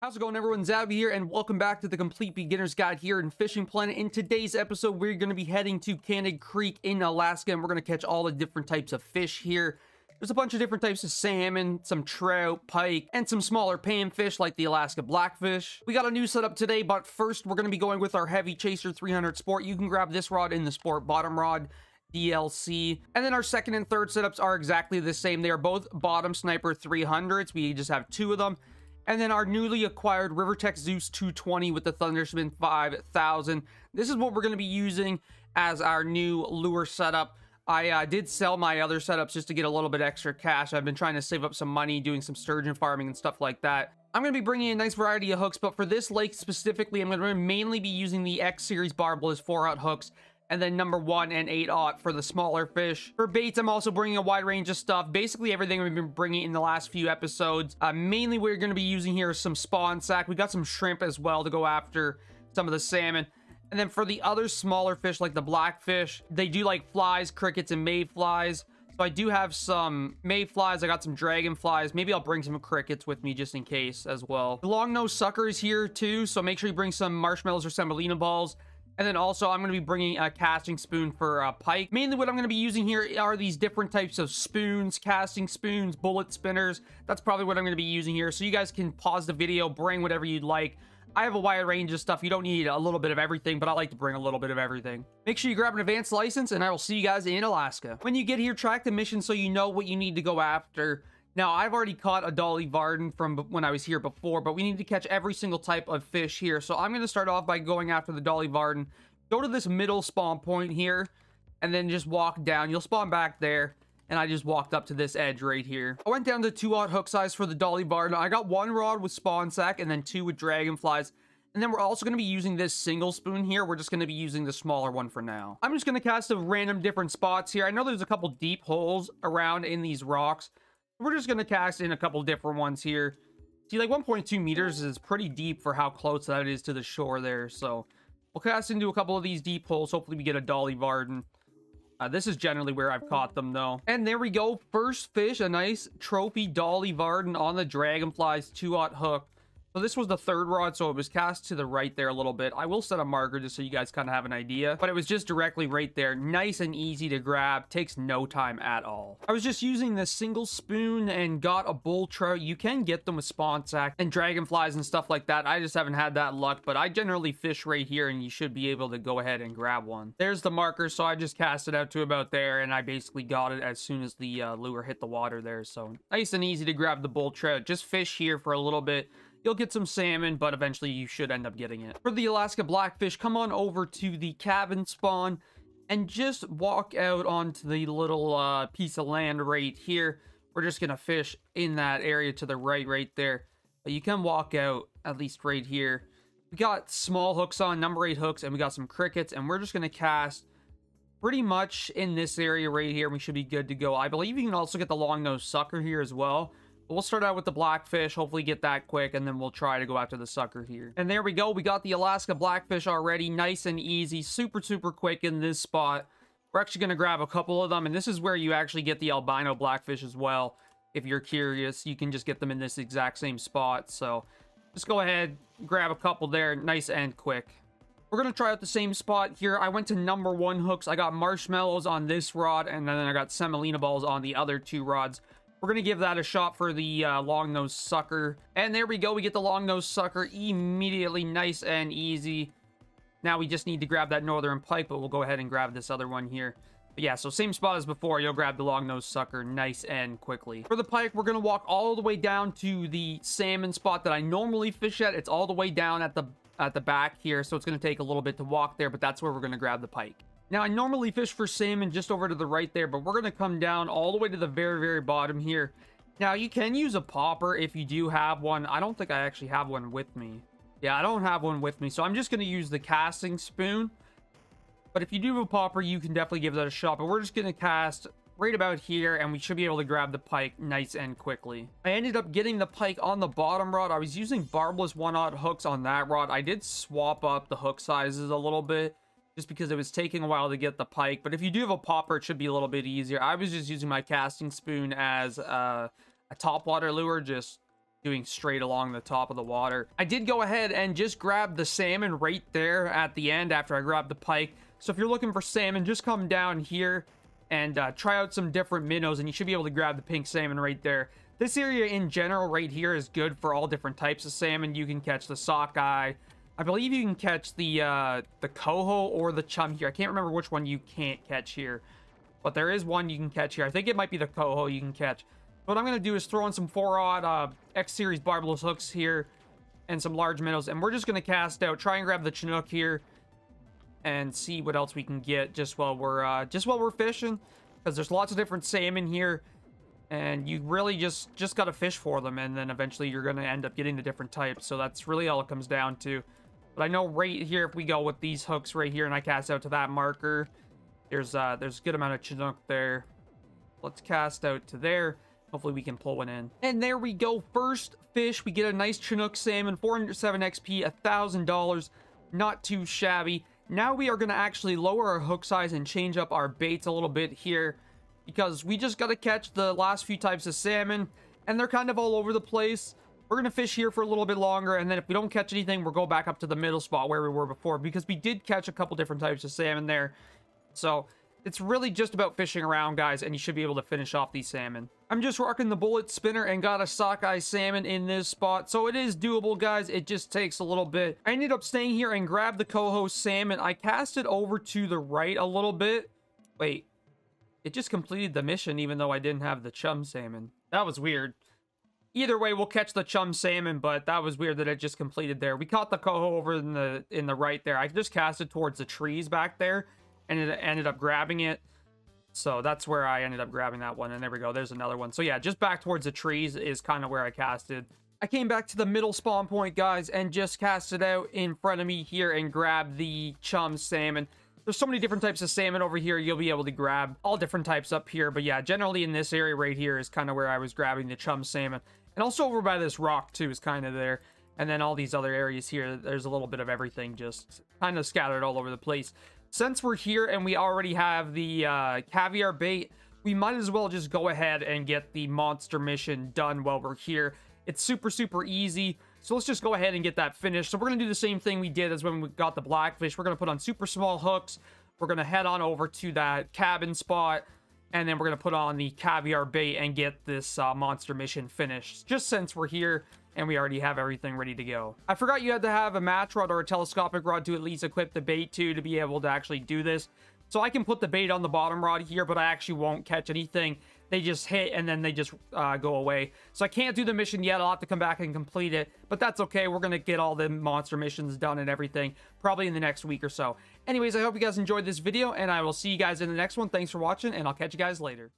How's it going everyone? Zabby here and welcome back to the Complete Beginner's Guide here in Fishing Planet. In today's episode, we're going to be heading to Kaniq Creek in Alaska and we're going to catch all the different types of fish here. There's a bunch of different types of salmon, some trout, pike, and some smaller panfish like the Alaska blackfish. We got a new setup today, but first we're going to be going with our Heavy Chaser 300 Sport. You can grab this rod in the Sport bottom rod. DLC. And then our second and third setups are exactly the same. They are both bottom sniper 300s. We just have two of them. And then our newly acquired Rivertech Zeus 220 with the Thunderspin 5000. This is what we're going to be using as our new lure setup. I uh, did sell my other setups just to get a little bit extra cash. I've been trying to save up some money doing some sturgeon farming and stuff like that. I'm going to be bringing a nice variety of hooks, but for this lake specifically, I'm going to mainly be using the X Series barbless 4-aught hooks and then number one and 8 aught for the smaller fish. For baits, I'm also bringing a wide range of stuff. Basically, everything we've been bringing in the last few episodes. Uh, mainly, we're going to be using here some spawn sack. We got some shrimp as well to go after some of the salmon. And then for the other smaller fish, like the blackfish, they do like flies, crickets, and mayflies. So I do have some mayflies. I got some dragonflies. Maybe I'll bring some crickets with me just in case as well. Long nose sucker is here too. So make sure you bring some marshmallows or semolina balls. And then also, I'm going to be bringing a casting spoon for a pike. Mainly what I'm going to be using here are these different types of spoons, casting spoons, bullet spinners. That's probably what I'm going to be using here. So you guys can pause the video, bring whatever you'd like. I have a wide range of stuff. You don't need a little bit of everything, but I like to bring a little bit of everything. Make sure you grab an advanced license, and I will see you guys in Alaska. When you get here, track the mission so you know what you need to go after. Now, I've already caught a Dolly Varden from when I was here before, but we need to catch every single type of fish here. So I'm going to start off by going after the Dolly Varden. Go to this middle spawn point here, and then just walk down. You'll spawn back there, and I just walked up to this edge right here. I went down to 2-aught hook size for the Dolly Varden. I got one rod with spawn sack, and then two with dragonflies. And then we're also going to be using this single spoon here. We're just going to be using the smaller one for now. I'm just going to cast a random different spots here. I know there's a couple deep holes around in these rocks. We're just going to cast in a couple different ones here. See, like 1.2 meters is pretty deep for how close that is to the shore there. So we'll cast into a couple of these deep holes. Hopefully we get a Dolly Varden. Uh, this is generally where I've caught them, though. And there we go. First fish, a nice trophy Dolly Varden on the Dragonflies 2-aught hook. So this was the third rod, so it was cast to the right there a little bit. I will set a marker just so you guys kind of have an idea. But it was just directly right there. Nice and easy to grab. Takes no time at all. I was just using this single spoon and got a bull trout. You can get them with spawn sack and dragonflies and stuff like that. I just haven't had that luck. But I generally fish right here and you should be able to go ahead and grab one. There's the marker, so I just cast it out to about there. And I basically got it as soon as the uh, lure hit the water there. So nice and easy to grab the bull trout. Just fish here for a little bit You'll get some salmon, but eventually you should end up getting it. For the Alaska Blackfish, come on over to the cabin spawn and just walk out onto the little uh, piece of land right here. We're just going to fish in that area to the right, right there. But you can walk out, at least right here. We got small hooks on, number 8 hooks, and we got some crickets, and we're just going to cast pretty much in this area right here. We should be good to go. I believe you can also get the long nose sucker here as well. We'll start out with the blackfish, hopefully get that quick, and then we'll try to go after the sucker here. And there we go. We got the Alaska blackfish already. Nice and easy. Super, super quick in this spot. We're actually going to grab a couple of them, and this is where you actually get the albino blackfish as well. If you're curious, you can just get them in this exact same spot. So just go ahead, grab a couple there. Nice and quick. We're going to try out the same spot here. I went to number one hooks. I got marshmallows on this rod, and then I got semolina balls on the other two rods. We're going to give that a shot for the uh, long-nosed sucker. And there we go. We get the long-nosed sucker immediately. Nice and easy. Now we just need to grab that northern pike, but we'll go ahead and grab this other one here. But yeah, so same spot as before. You'll grab the long-nosed sucker nice and quickly. For the pike, we're going to walk all the way down to the salmon spot that I normally fish at. It's all the way down at the at the back here, so it's going to take a little bit to walk there, but that's where we're going to grab the pike. Now, I normally fish for salmon just over to the right there, but we're going to come down all the way to the very, very bottom here. Now, you can use a popper if you do have one. I don't think I actually have one with me. Yeah, I don't have one with me, so I'm just going to use the casting spoon. But if you do have a popper, you can definitely give that a shot. But we're just going to cast right about here, and we should be able to grab the pike nice and quickly. I ended up getting the pike on the bottom rod. I was using barbless one-aught hooks on that rod. I did swap up the hook sizes a little bit just because it was taking a while to get the pike. But if you do have a popper, it should be a little bit easier. I was just using my casting spoon as uh, a topwater lure, just doing straight along the top of the water. I did go ahead and just grab the salmon right there at the end after I grabbed the pike. So if you're looking for salmon, just come down here and uh, try out some different minnows and you should be able to grab the pink salmon right there. This area in general right here is good for all different types of salmon. You can catch the sockeye. I believe you can catch the uh, the coho or the chum here. I can't remember which one you can't catch here. But there is one you can catch here. I think it might be the coho you can catch. What I'm going to do is throw in some 4-aught uh, X-Series barbless hooks here and some large minnows. And we're just going to cast out, try and grab the Chinook here and see what else we can get just while we're uh, just while we're fishing. Because there's lots of different salmon here. And you really just, just got to fish for them. And then eventually you're going to end up getting the different types. So that's really all it comes down to. But I know right here, if we go with these hooks right here and I cast out to that marker, there's, uh, there's a good amount of Chinook there. Let's cast out to there. Hopefully we can pull one in. And there we go. First fish. We get a nice Chinook salmon. 407 XP. $1,000. Not too shabby. Now we are going to actually lower our hook size and change up our baits a little bit here. Because we just got to catch the last few types of salmon. And they're kind of all over the place. We're going to fish here for a little bit longer. And then if we don't catch anything, we'll go back up to the middle spot where we were before. Because we did catch a couple different types of salmon there. So it's really just about fishing around, guys, and you should be able to finish off these salmon. I'm just rocking the bullet spinner and got a sockeye salmon in this spot, so it is doable, guys. It just takes a little bit. I ended up staying here and grabbed the coho salmon. I cast it over to the right a little bit. Wait, it just completed the mission even though I didn't have the chum salmon. That was weird. Either way, we'll catch the chum salmon, but that was weird that it just completed there. We caught the coho over in the in the right there. I just cast it towards the trees back there and it ended up grabbing it. So that's where I ended up grabbing that one. And there we go. There's another one. So yeah, just back towards the trees is kind of where I casted. I came back to the middle spawn point, guys, and just casted out in front of me here and grabbed the chum salmon. There's so many different types of salmon over here. You'll be able to grab all different types up here. But yeah, generally in this area right here is kind of where I was grabbing the chum salmon. And also over by this rock too is kind of there. And then all these other areas here, there's a little bit of everything just kind of scattered all over the place since we're here and we already have the uh, caviar bait, we might as well just go ahead and get the monster mission done while we're here. It's super, super easy. So let's just go ahead and get that finished. So we're going to do the same thing we did as when we got the blackfish. We're going to put on super small hooks. We're going to head on over to that cabin spot. And then we're going to put on the caviar bait and get this uh, monster mission finished. Just since we're here and we already have everything ready to go. I forgot you had to have a match rod or a telescopic rod to at least equip the bait to to be able to actually do this. So I can put the bait on the bottom rod here, but I actually won't catch anything. They just hit and then they just uh, go away. So I can't do the mission yet. I'll have to come back and complete it. But that's okay. We're going to get all the monster missions done and everything probably in the next week or so. Anyways, I hope you guys enjoyed this video and I will see you guys in the next one. Thanks for watching and I'll catch you guys later.